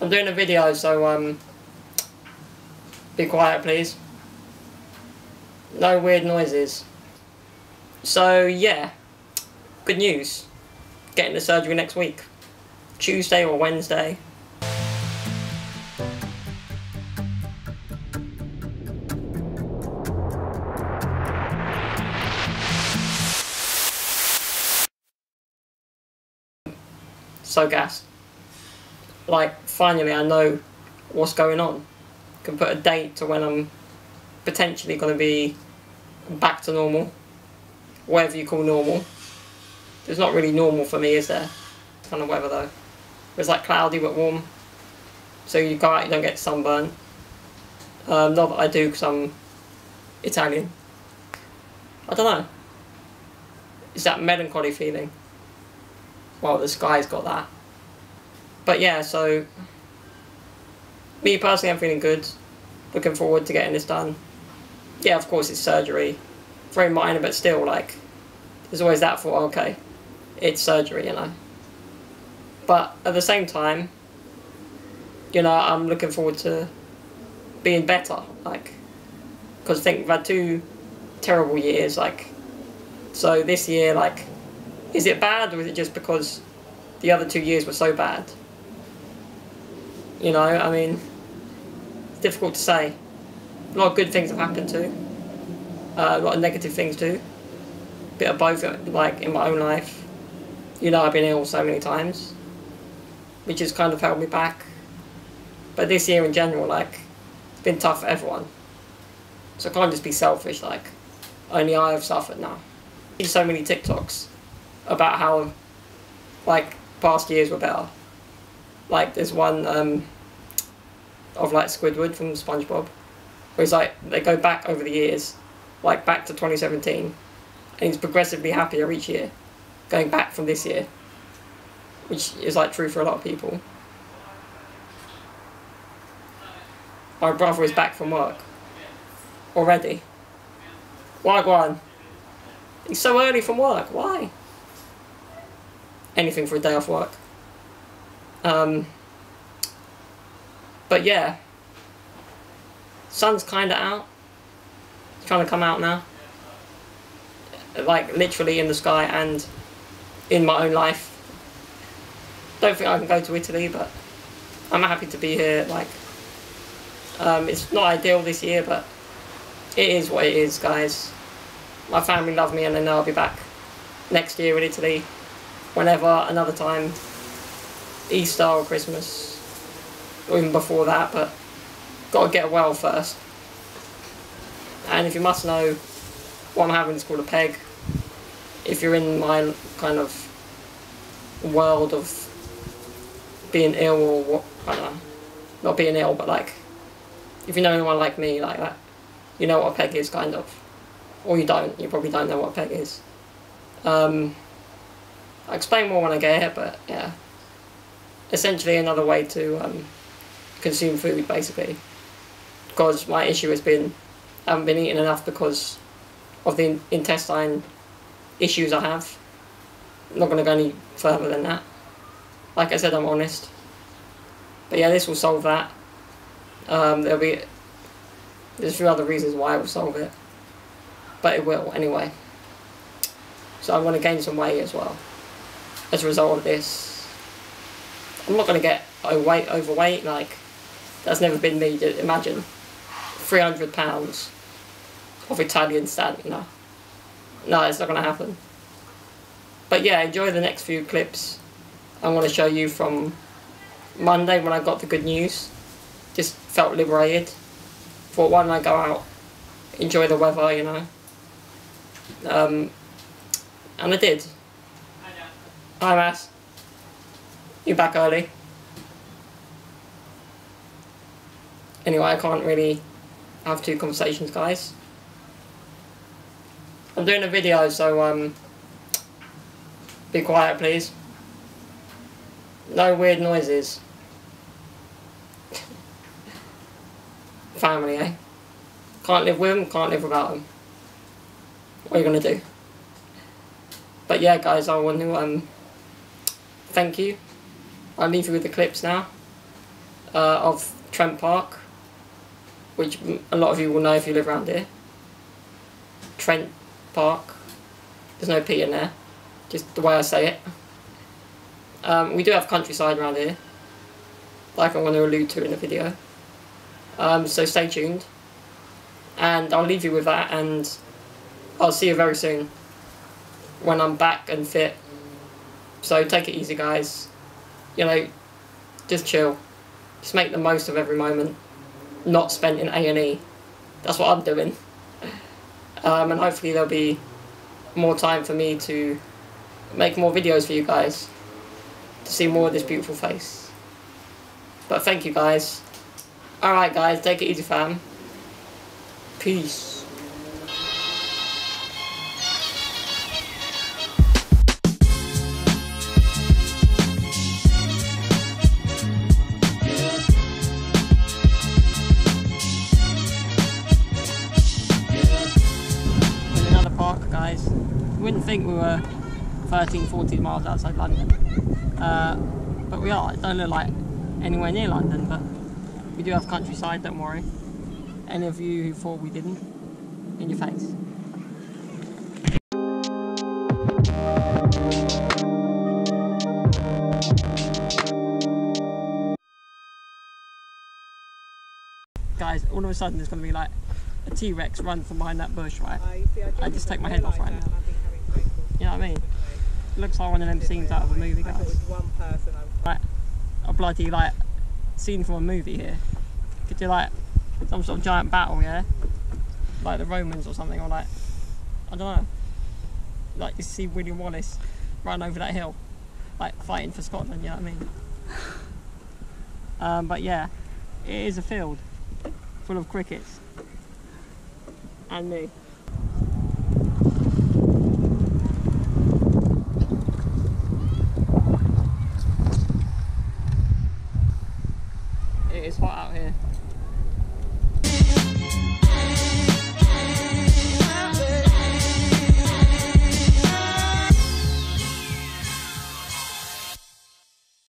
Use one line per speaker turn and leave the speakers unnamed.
I'm doing a video, so um, be quiet, please. No weird noises. So yeah, good news. Getting the surgery next week, Tuesday or Wednesday. So gassed. Like finally, I know what's going on. Can put a date to when I'm potentially going to be back to normal, whatever you call normal. It's not really normal for me, is there? Kind of weather though. It's like cloudy but warm, so you go out, you don't get sunburn. Um, not that I do because I'm Italian. I don't know. It's that melancholy feeling. Well, the sky's got that. But yeah, so me personally, I'm feeling good. Looking forward to getting this done yeah, of course it's surgery, very minor, but still like, there's always that thought. Okay, it's surgery, you know. But at the same time, you know, I'm looking forward to being better, like, because I think we've had two terrible years, like, so this year, like, is it bad or is it just because the other two years were so bad? You know, I mean, it's difficult to say a lot of good things have happened too. Uh, a lot of negative things too. Bit of both, like in my own life. You know, I've been ill so many times, which has kind of held me back. But this year in general, like, it's been tough for everyone. So I can't just be selfish, like, only I have suffered now. So many TikToks about how, like, past years were better. Like, there's one um, of, like, Squidward from SpongeBob Whereas like they go back over the years, like back to 2017, and he's progressively happier each year, going back from this year, which is like true for a lot of people. My brother is back from work already. On? He's so early from work. Why? Anything for a day off work. Um, but yeah, sun's kind of out. It's trying to come out now. Like literally in the sky and in my own life. Don't think I can go to Italy, but I'm happy to be here. Like, um, it's not ideal this year, but it is what it is, guys. My family love me, and they know I'll be back next year in Italy, whenever, another time, Easter or Christmas, or even before that. But got to get well first. And if you must know, what I'm having is called a peg. If you're in my kind of world of being ill or what, I don't know, not being ill, but like, if you know anyone like me like that, you know what a peg is, kind of. Or you don't, you probably don't know what a peg is. Um, I'll explain more when I get here, but yeah. Essentially another way to um, consume food, basically because my issue has been I haven't been eating enough because of the intestine issues I have. I'm not going to go any further than that. Like I said, I'm honest. But yeah, this will solve that. Um, there'll be there's a few other reasons why it will solve it, but it will anyway. So I want to gain some weight as well as a result of this. I'm not going to get overweight, overweight like that's never been me. To imagine. 300 pounds of Italian stamina. No, No, it's not going to happen. But yeah, enjoy the next few clips. I want to show you from Monday when I got the good news. Just felt liberated. Thought why don't I go out, enjoy the weather, you know. Um, and I did. Hi, Mass. You back early? Anyway, I can't really have two conversations, guys. I'm doing a video, so um, be quiet, please. No weird noises. Family, eh? Can't live with them, can't live without them. What are you gonna do? But yeah, guys, I want to um, thank you. I'll leave you with the clips now. uh, of Trent Park, which a lot of you will know if you live around here. Trent Park. There's no P in there, just the way I say it. Um, we do have countryside around here, like I'm going to allude to in the video. Um, so stay tuned. And I'll leave you with that, and I'll see you very soon when I'm back and fit. So take it easy, guys. You know, just chill. Just make the most of every moment, not spent in A&E. That's what I'm doing. Um, and hopefully there'll be more time for me to make more videos for you guys to see more of this beautiful face. But thank you guys. Alright guys, take it easy fam. Peace. You wouldn't think we were 13, 14 miles outside London. Uh, but we are. It don't look like anywhere near London, but we do have countryside, don't worry. Any of you who thought we didn't, in your face. Guys, all of a sudden there's going to be like a T-Rex run from behind that bush, right?
I, see, I,
I just take my head off right
now.
now.
I've been having phone calls
You know what I mean? It looks like one of them scenes out of a movie, guys.
was one person. I was
Like a bloody like scene from a movie here. Could do like some sort of giant battle, yeah? Like the Romans or something, or like I don't know. Like you see William Wallace run over that hill, like fighting for Scotland. You know what I mean? Um, but yeah, it is a field full of crickets and me. It is hot out here.